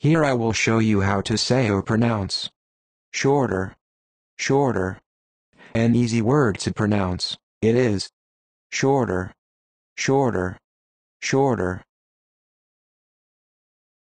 Here I will show you how to say or pronounce. Shorter, shorter. An easy word to pronounce, it is. Shorter, shorter, shorter.